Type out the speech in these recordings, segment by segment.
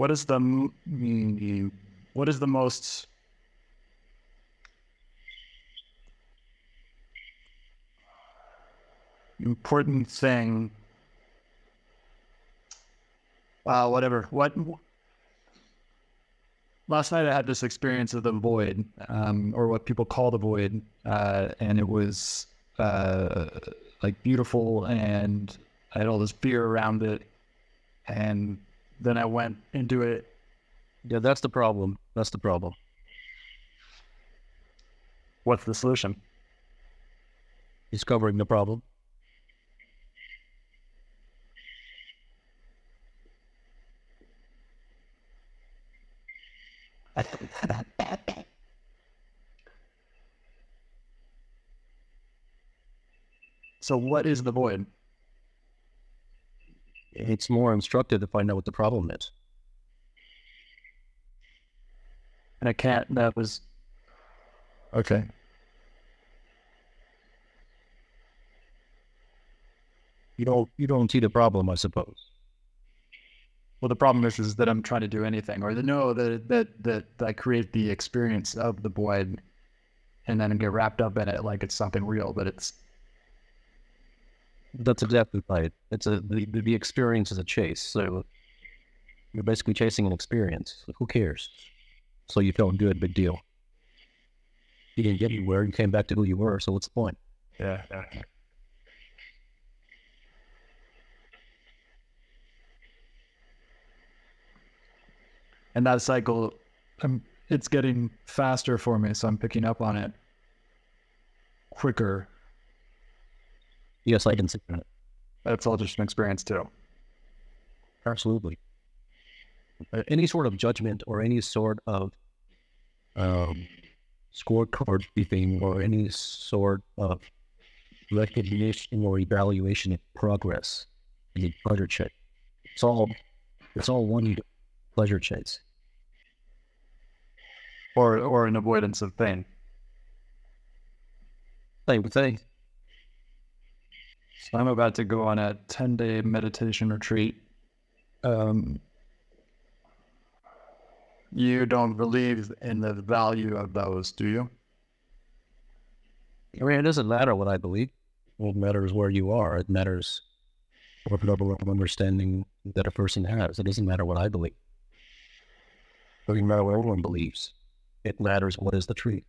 What is the mm, what is the most important thing? Uh, whatever. What last night I had this experience of the void, um, or what people call the void, uh, and it was uh, like beautiful, and I had all this fear around it, and then I went into it. Yeah, that's the problem. That's the problem. What's the solution? Discovering the problem. so, what is the void? It's more instructive to find out what the problem is. And I can't. That was okay. You don't. You don't see the problem, I suppose. Well, the problem is, is that I'm trying to do anything, or the no, that that that I create the experience of the void, and then get wrapped up in it like it's something real, but it's. That's exactly right. It's a the, the experience is a chase, so you're basically chasing an experience. who cares? So you felt good, big deal. You didn't get anywhere. You came back to who you were. So what's the point? Yeah. yeah. and that cycle I'm, it's getting faster for me so i'm picking up on it quicker yes i can see that that's all just an experience too absolutely any sort of judgment or any sort of um, scorecard keeping or any sort of recognition or evaluation of progress in a pleasure check it's all it's all one pleasure chase. Or or an avoidance of pain. Same thing. So I'm about to go on a 10 day meditation retreat. Um, you don't believe in the value of those, do you? I mean, it doesn't matter what I believe. What matters where you are. It matters what level of understanding that a person has. It doesn't matter what I believe doesn't matter what everyone believes. It matters what is the truth.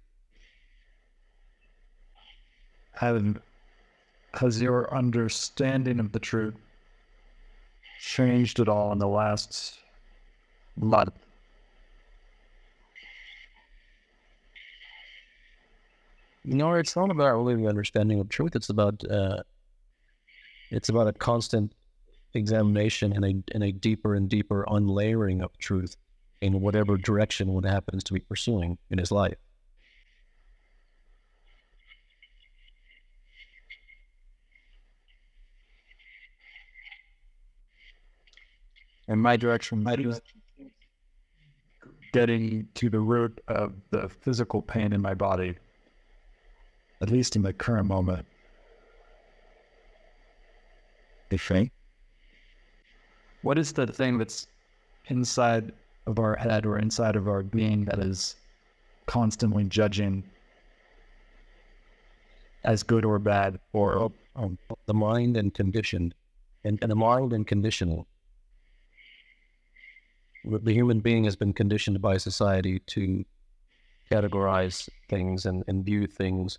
Have, has your understanding of the truth changed at all in the last month? No, it's not about really understanding of truth. It's about uh, it's about a constant examination and a and a deeper and deeper unlayering of truth in whatever direction one happens to be pursuing in his life. In my direction, my direction, getting to the root of the physical pain in my body, at least in the current moment. the thing What is the thing that's inside of our head or inside of our being that is constantly judging as good or bad or um, the mind and conditioned. And, and the mind and conditional the human being has been conditioned by society to categorize things and, and view things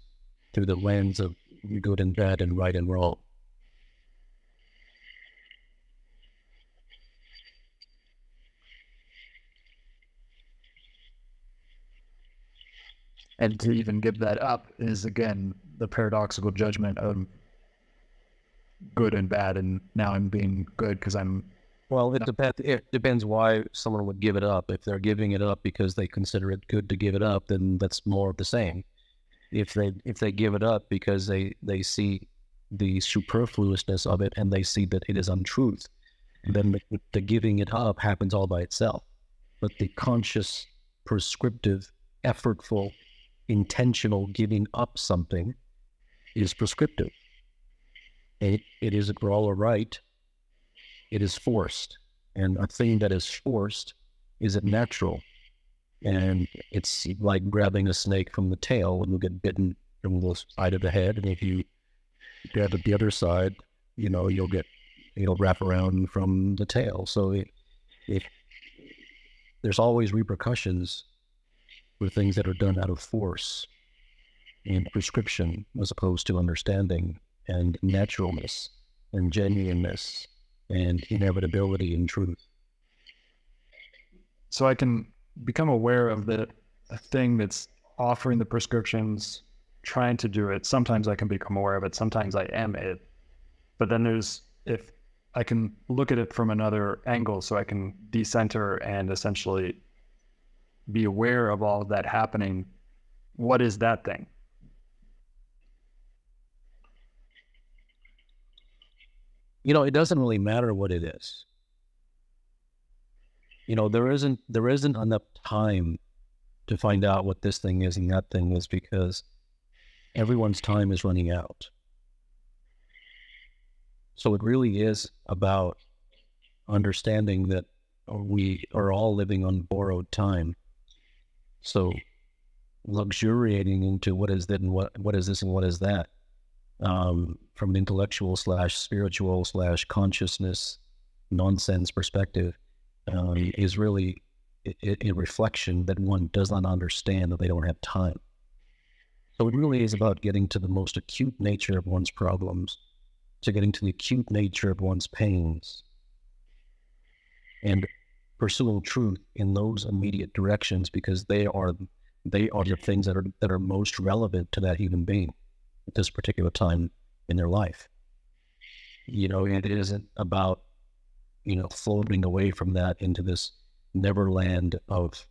through the lens of good and bad and right and wrong. And to even give that up is again the paradoxical judgment of good and bad and now i'm being good because i'm well it depends it depends why someone would give it up if they're giving it up because they consider it good to give it up then that's more of the same if they if they give it up because they they see the superfluousness of it and they see that it is untruth then the, the giving it up happens all by itself but the conscious prescriptive effortful intentional giving up something is prescriptive. It, it is a growl or right. It is forced. And a thing that is forced is it natural? And it's like grabbing a snake from the tail when you get bitten from the side of the head. And if you grab at the other side, you know, you'll get, it'll wrap around from the tail. So it, it, there's always repercussions for things that are done out of force and prescription as opposed to understanding and naturalness and genuineness and inevitability and truth. So I can become aware of the thing that's offering the prescriptions, trying to do it. Sometimes I can become aware of it. Sometimes I am it. But then there's if I can look at it from another angle, so I can decenter and essentially be aware of all of that happening. What is that thing? You know, it doesn't really matter what it is. You know there isn't there isn't enough time to find out what this thing is and that thing is because everyone's time is running out. So it really is about understanding that we are all living on borrowed time. So luxuriating into what is that and what what is this and what is that um, from an intellectual slash spiritual slash consciousness nonsense perspective um, is really a, a, reflection that one does not understand that they don't have time. So it really is about getting to the most acute nature of one's problems, to getting to the acute nature of one's pains, and pursuing truth in those immediate directions because they are they are the things that are that are most relevant to that human being at this particular time in their life. You know, and it isn't about you know, floating away from that into this neverland of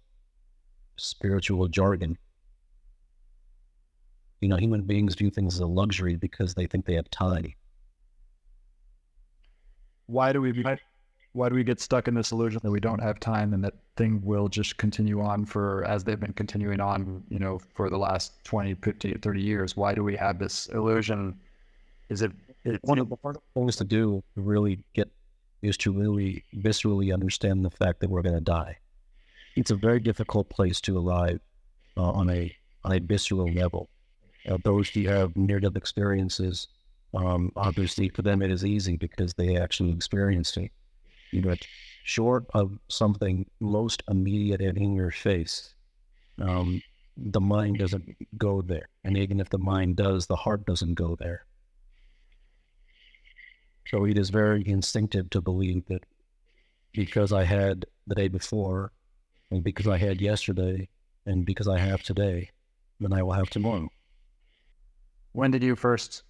spiritual jargon. You know, human beings view things as a luxury because they think they have time. Why do we why do we get stuck in this illusion that we don't have time and that thing will just continue on for as they've been continuing on, you know, for the last 20, 50, 30 years? Why do we have this illusion? Is it one of the things to do to really get is to really viscerally understand the fact that we're going to die. It's a very difficult place to arrive uh, on a on a visceral level. Uh, those who have near-death experiences, um, obviously for them it is easy because they actually experienced it. But short of something most immediate and in your face, um, the mind doesn't go there. And even if the mind does, the heart doesn't go there. So it is very instinctive to believe that because I had the day before, and because I had yesterday, and because I have today, then I will have tomorrow. When did you first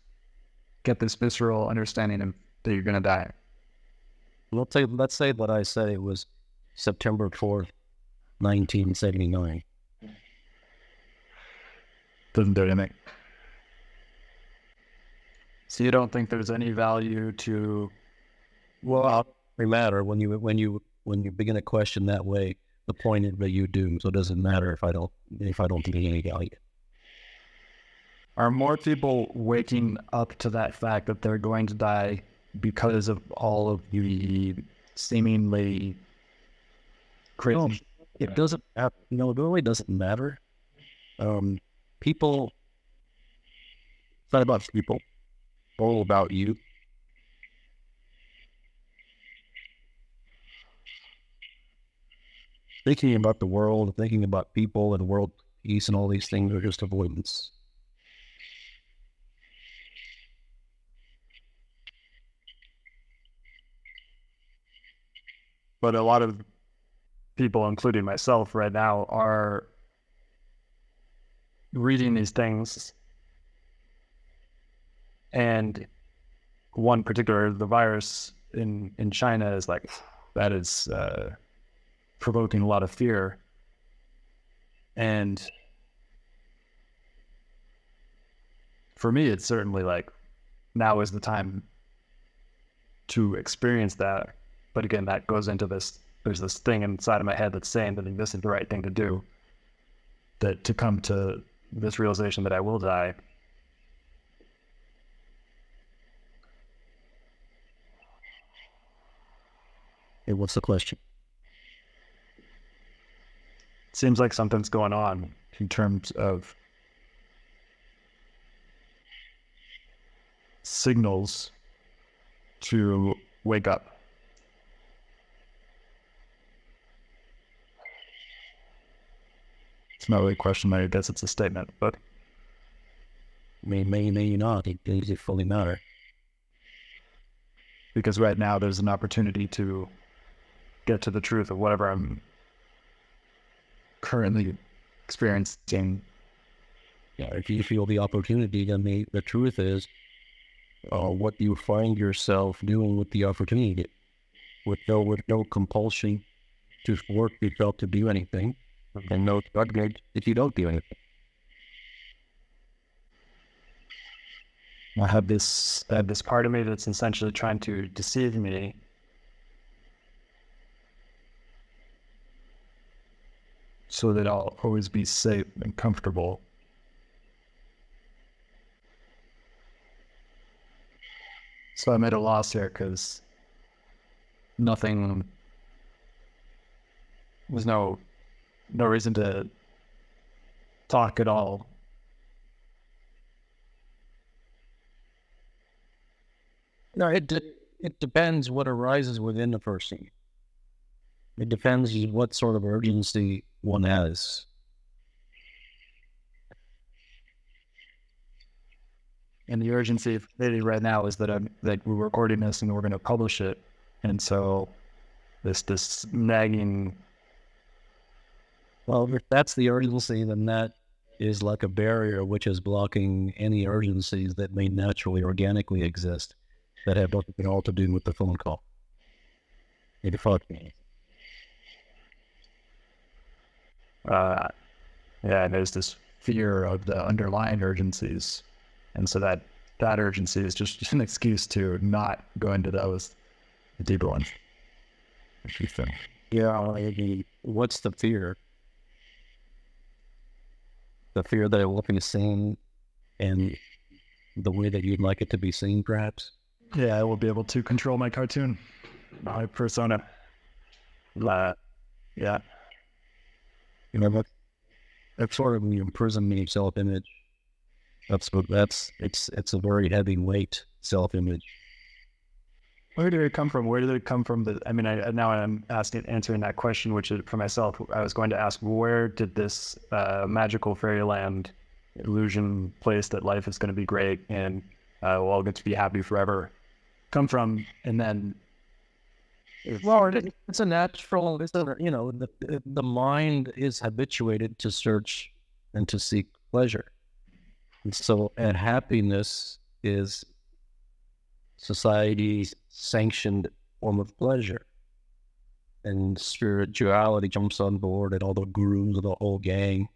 get this visceral understanding of that you're going to die? Let's say, let's say what I said it was September 4th, 1979. Doesn't do anything. So you don't think there's any value to? Well, it matter when you when you when you begin a question that way. The point is that you do, so it doesn't matter if I don't if I don't think any value. Are more people waking up to that fact that they're going to die because of all of the seemingly crazy? No, it doesn't. You know, it really doesn't matter. Um, people. It's not about people it's all about you. Thinking about the world, thinking about people and world peace and all these things are just avoidance. But a lot of people, including myself right now, are reading these things. And one particular the virus in in China is like that is uh, provoking a lot of fear. And for me it's certainly like now is the time to experience that but again that goes into this there's this thing inside of my head that's saying that this is the right thing to do that to come to this realization that I will die what's the question? seems like something's going on in terms of signals to wake up. Not really a question. I guess it's a statement, but may may may not. It doesn't fully matter. Because right now there's an opportunity to get to the truth of whatever I'm currently experiencing. Yeah, if you feel the opportunity, then the, the truth is uh, what you find yourself doing with the opportunity, with no with no compulsion to force yourself to do anything, and no judgment if you don't do anything. I have this I have this part of me that's essentially trying to deceive me. So that I'll always be safe and comfortable. So I'm at a loss here because nothing was no no reason to talk at all No, it de- it depends what arises within the person. It depends what sort of urgency one has. And the urgency right now is that I'm that we're recording this and we're going to publish it, and so this this nagging. Well, if that's the urgency, then that is like a barrier which is blocking any urgencies that may naturally, organically exist that have nothing at all to do with the phone call. Maybe fuck me. Uh, yeah, and there's this fear of the underlying urgencies, and so that that urgency is just an excuse to not go into those deeper ones. Yeah, what's the fear? The fear that it won't be seen and the way that you'd like it to be seen, perhaps? Yeah, I will be able to control my cartoon, my persona. Uh, yeah. You know, that, that's sort of the imprisonment of self-image. That's that's it's it's a very heavy weight self-image. Where did it come from? Where did it come from? I mean, I, now I'm asking, answering that question, which is for myself. I was going to ask, where did this uh, magical fairyland illusion place that life is going to be great and uh, we'll all get to be happy forever come from, and then. Well, it's a natural. It's a, you know the the mind is habituated to search and to seek pleasure, and so and happiness is society's sanctioned form of pleasure. And spirituality jumps on board, and all the gurus of the whole gang,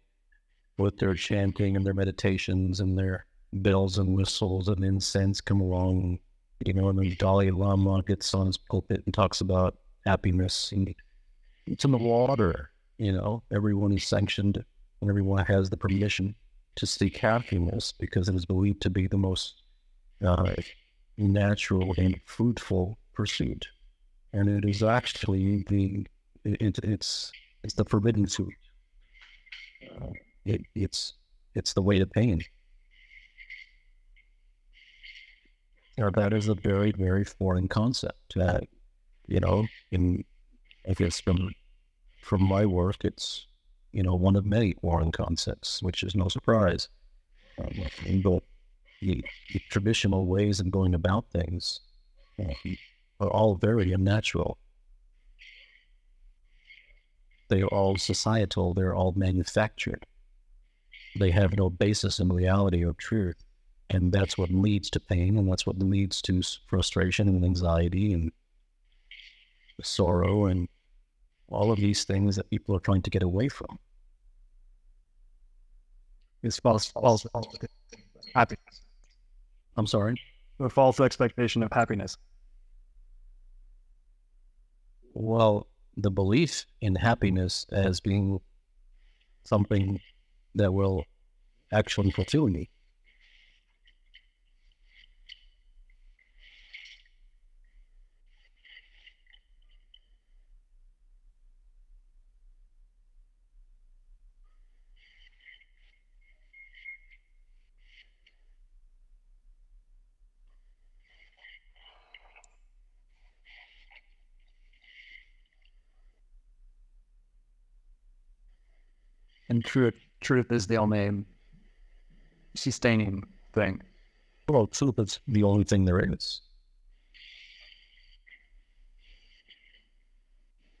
with their chanting and their meditations and their bells and whistles and incense come along you know, and then Dalai Lama gets on his pulpit and talks about happiness. And it's in the water, you know, everyone is sanctioned and everyone has the permission to seek happiness because it is believed to be the most uh, natural and fruitful pursuit. And it is actually the, it, it's, it's the forbidden fruit. It, it's, it's the way to pain. or that is a very, very foreign concept. That you know, in I guess from from my work, it's you know one of many foreign concepts, which is no surprise. Um, both the, the, traditional ways of going about things uh, are all very unnatural. They are all societal. They're all manufactured. They have no basis in reality or truth and that's what leads to pain and that's what leads to frustration and anxiety and sorrow and all of these things that people are trying to get away from it's false false, false i'm sorry? A false expectation of happiness. Well the belief in happiness as being something that will actually fulfill me and truth truth is the only sustaining thing. Well, truth is the only thing there is.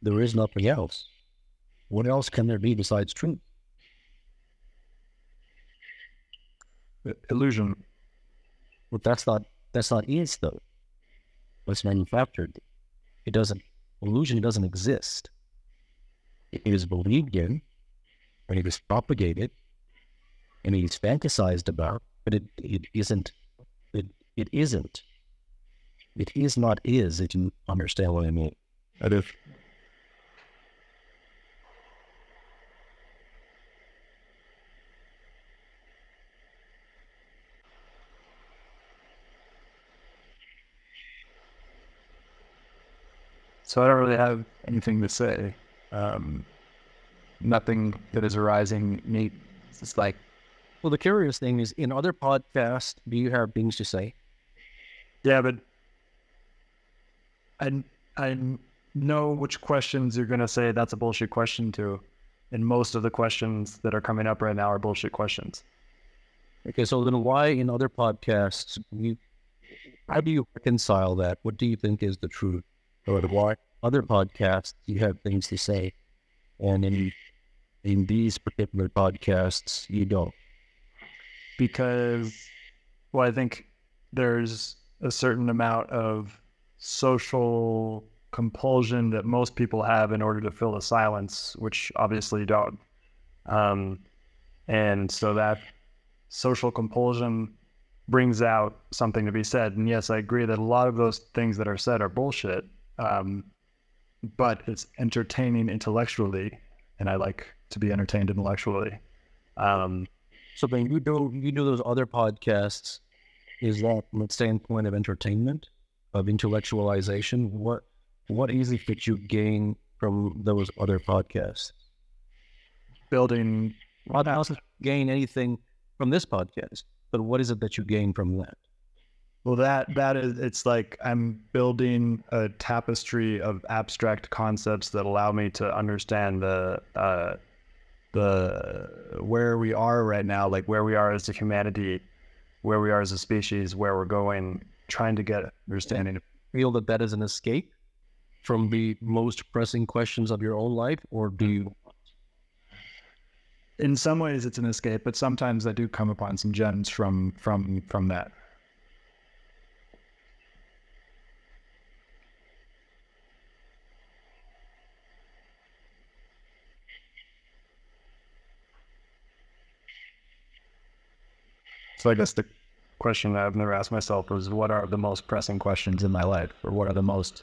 There is nothing else. What else can there be besides truth? Illusion. But that's not that's not is though. It's manufactured. It doesn't illusion doesn't exist. It is believed in, and it is propagated, and it is fantasized about, but it, it isn't it it isn't. It is not is, if you understand what I mean. That is. So I don't really have anything to say. Um, nothing that is arising me. It's like, Well, the curious thing is, in other podcasts, do you have things to say? yeah, but I I know which questions you're gonna say that's a bullshit question to, and most of the questions that are coming up right now are bullshit questions. Okay, so then why in other podcasts you how do you reconcile that? What do you think is the truth? Or why other podcasts you have things to say and in in these particular podcasts you don't. because well i think there's a certain amount of social compulsion that most people have in order to fill the silence which obviously you don't um, and so that social compulsion brings out something to be said and yes i agree that a lot of those things that are said are bullshit um, but it's entertaining intellectually and i like to be entertained intellectually um, So then you do you do those other podcasts is that from the standpoint of entertainment, of intellectualization? What what is it that you gain from those other podcasts? building Not not gain anything from this podcast, but what is it that you gain from that? Well, that that is it's like I'm building a tapestry of abstract concepts that allow me to understand the uh, the where we are right now, like where we are as a humanity, where we are as a species, where we're going, trying to get understanding. Feel that that is an escape from the most pressing questions of your own life, or do you? In some ways, it's an escape, but sometimes I do come upon some gems from from from that. So I guess the question I've never asked myself was, what are the most pressing questions in my life, or what are the most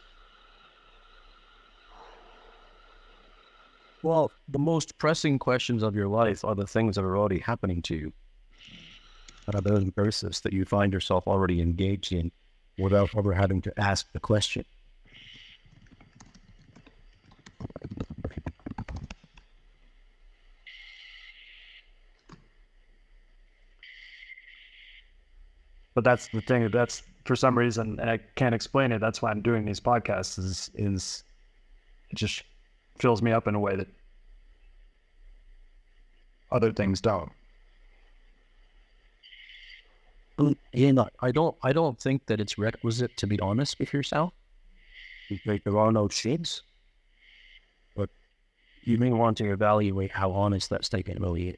Well, the most pressing questions of your life are the things that are already happening to you. That are those verses that you find yourself already engaged in without ever having to ask the question. But that's the thing that's for some reason and i can't explain it that's why i'm doing these podcasts is is it just fills me up in a way that other things don't And I don't, I don't think that it's requisite to be honest with yourself. Because there are no shades, but you may want to evaluate how honest that statement really is.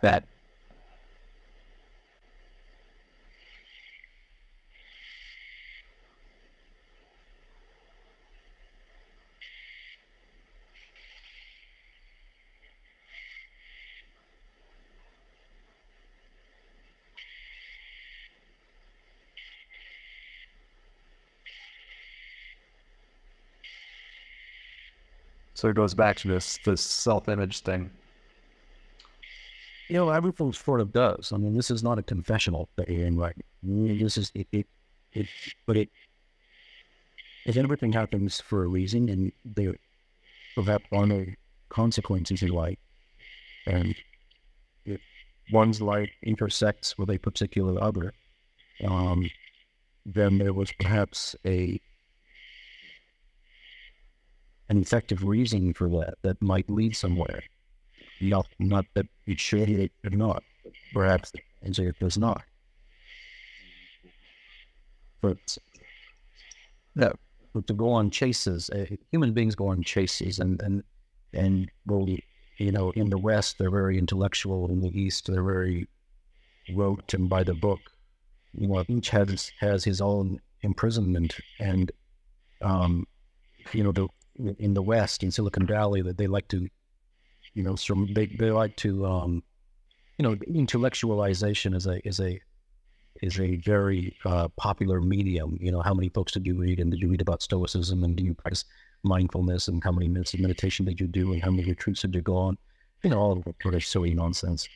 that So it goes back to this this self image thing. You know, everything sort of does. I mean, this is not a confessional thing, right? This is it, it, it but it, if everything happens for a reason, and there perhaps are no consequences in life, and if one's life intersects with a particular other, um, then there was perhaps a an effective reason for that that might lead somewhere. Not, not that it should it or not. Perhaps it does not. But yeah, but to go on chases, uh, human beings go on chases, and and and well, you know, in the West they're very intellectual, in the East they're very rote and by the book. You know, each has has his own imprisonment, and um, you know, the in the West in Silicon Valley that they like to, you know, they they like to, um, you know, intellectualization is a is a is a very uh, popular medium. You know, how many books did you read, and did you read about Stoicism, and do you practice mindfulness, and how many minutes of meditation did you do, and how many retreats did you go on? You know, all of sort of silly nonsense,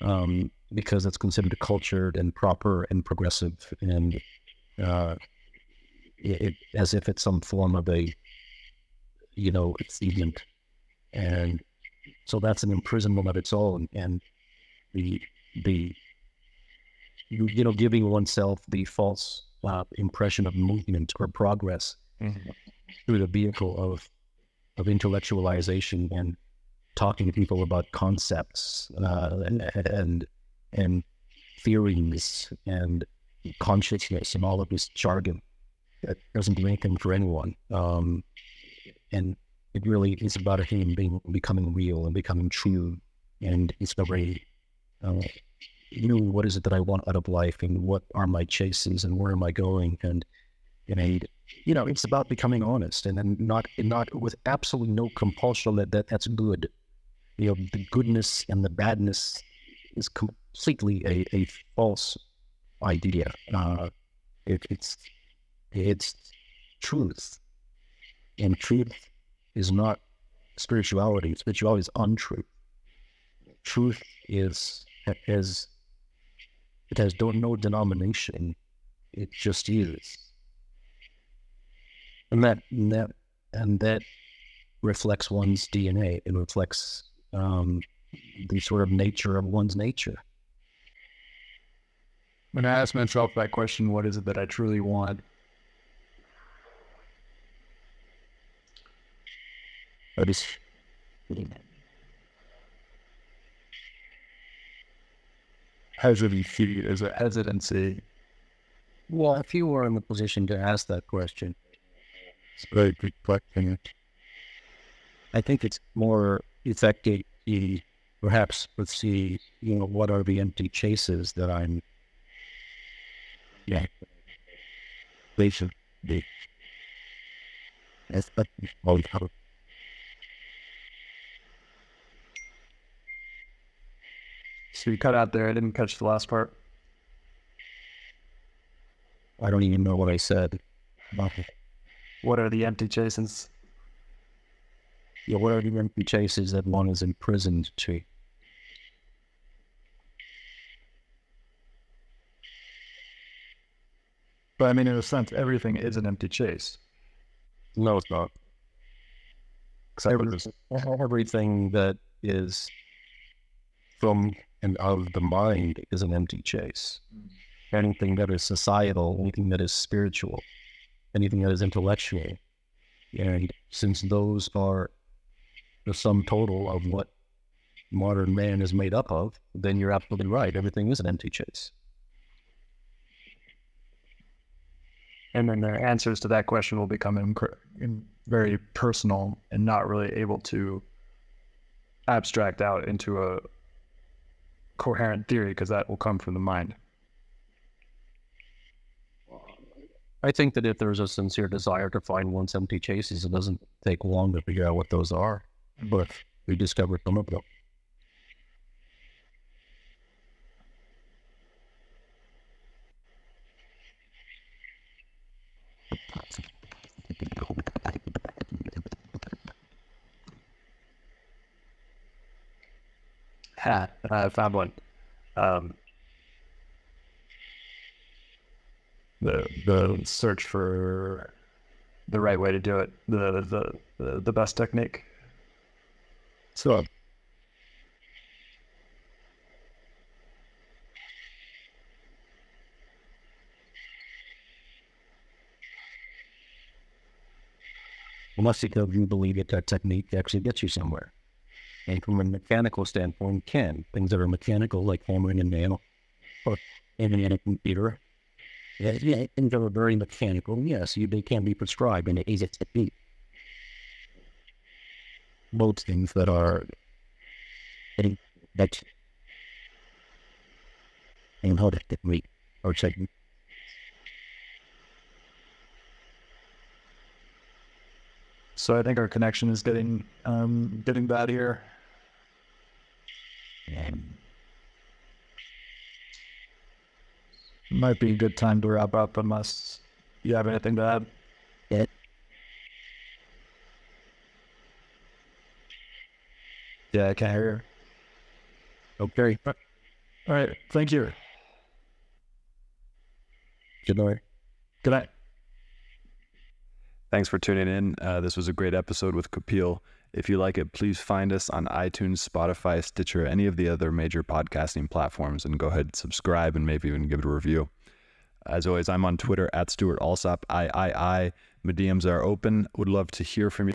um, because it's considered cultured and proper and progressive, and uh, it, it, as if it's some form of a, you know, achievement, and so that's an imprisonment of its own, and the the you, you know, giving oneself the false uh, impression of movement or progress mm-hmm. through the vehicle of of intellectualization and talking to people about concepts uh, and, and and theories and consciousness and all of this jargon that doesn't do anything for anyone. Um, and it really is about human being becoming real and becoming true and it's very uh, you know, what is it that I want out of life and what are my chases and where am I going? And, and you know, it's about becoming honest and then not, not with absolutely no compulsion that, that that's good. You know, the goodness and the badness is completely a, a false idea. Uh, it, it's, it's truth. And truth is not spirituality. Spirituality is untruth. Truth is, is it has no denomination. It just is. And that, and that, and that reflects one's DNA. It reflects um, the sort of nature of one's nature. When I ask myself that question, what is it that I truly want? That is hesitancy is a hesitancy. Well, if you were in the position to ask that question, it's very good question. I think it's more effective. Perhaps let's see, you know, what are the empty chases that I'm, yeah, please, the, that's but So you cut out there. I didn't catch the last part. I don't even know what I said. What are the empty chases? Yeah, what are the empty chases that one is imprisoned to? But I mean, in a sense, everything is an empty chase. No, it's not. Every, everything that is from and out of the mind is an empty chase. Anything that is societal, anything that is spiritual, anything that is intellectual. And since those are the sum total of what modern man is made up of, then you're absolutely right. Everything is an empty chase. And then their answers to that question will become very personal and not really able to abstract out into a coherent theory because that will come from the mind. I think that if there's a sincere desire to find one's empty chases, it doesn't take long to figure out what those are. But we discovered some of them. Ah, I found one. Um, the the search for the right way to do it, the the the, the best technique. So unless you you believe that technique actually gets you somewhere. And from a mechanical standpoint, can things that are mechanical, like hammering a nail or aiming a computer, yeah, yeah, things that are very mechanical, yes, you, they can be prescribed and it is a technique. Most things that are that and how that technique or technique. So I think our connection is getting um, getting bad here. Might be a good time to wrap up unless you have anything to add. Yeah. Yeah, I can't hear Okay. All right. Thank you. Good night. Good night. Thanks for tuning in. Uh, this was a great episode with Kapil. If you like it, please find us on iTunes, Spotify, Stitcher, any of the other major podcasting platforms, and go ahead, and subscribe, and maybe even give it a review. As always, I'm on Twitter at Stewart Alsop. I, I, I. My DMs are open. Would love to hear from you.